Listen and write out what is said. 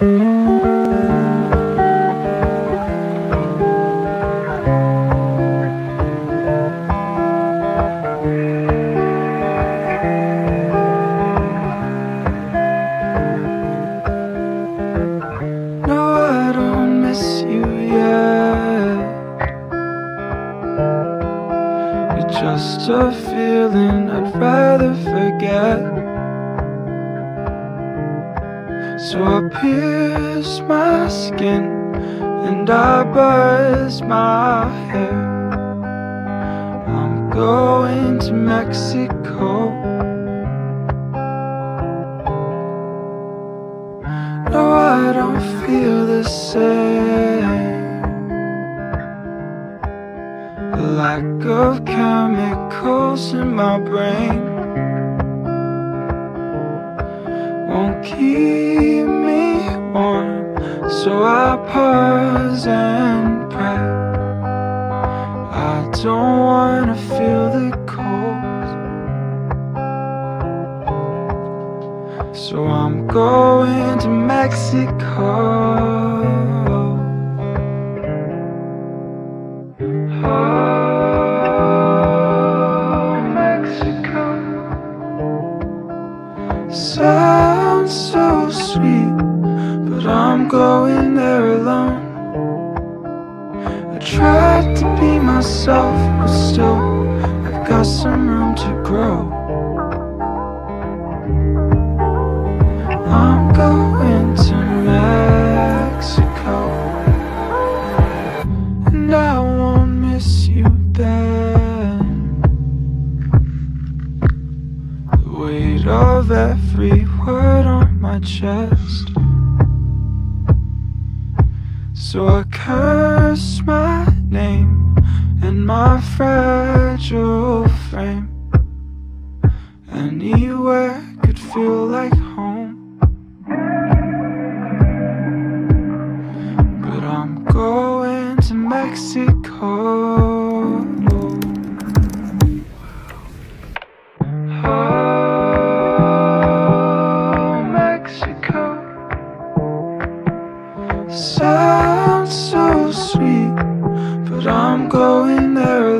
just a feeling I'd rather forget. So I pierce my skin and I buzz my hair. I'm going to Mexico. No, I don't feel the same. Lack of chemicals in my brain so I pause and pray. I don't wanna feel the cold. So I'm going to Mexico. I'm going there alone. I tried to be myself, but still, I've got some room to grow. I'm going to Mexico And I won't miss you then The weight of every word on my chest So I curse my name and my fragile frame. Anywhere could feel like home I'm going there